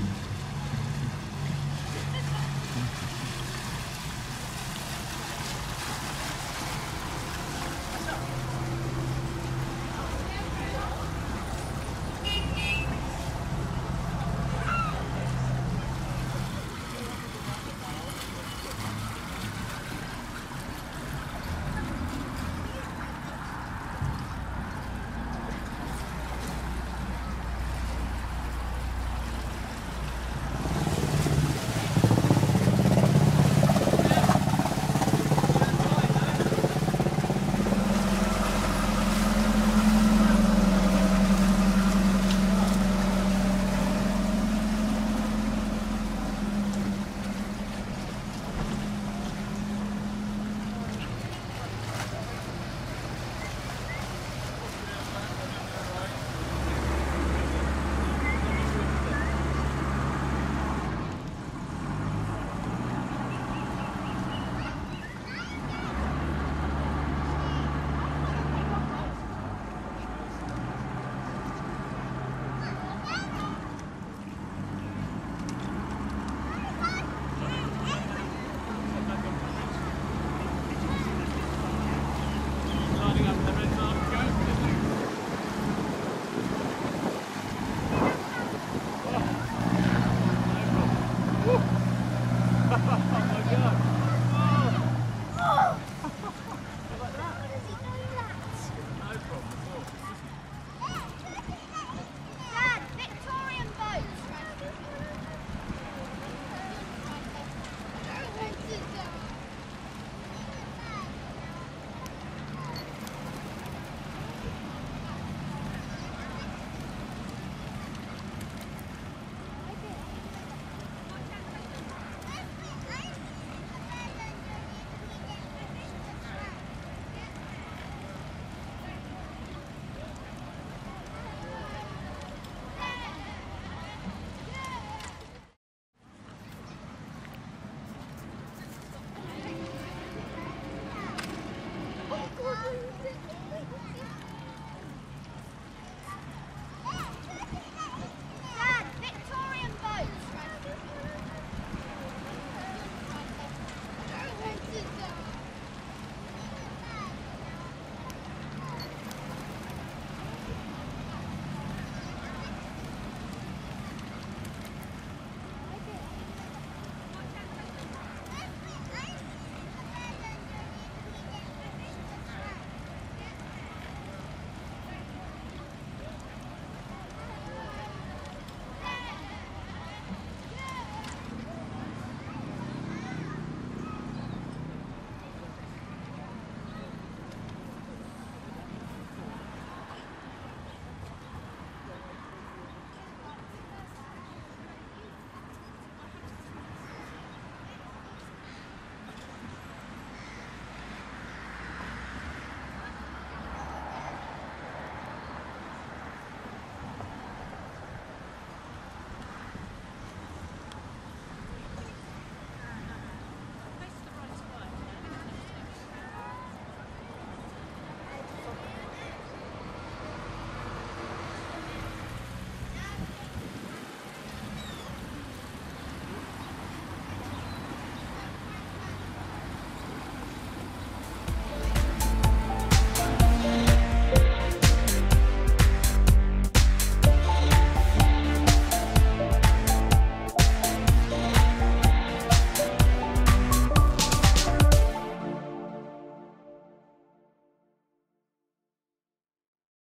Mm-hmm.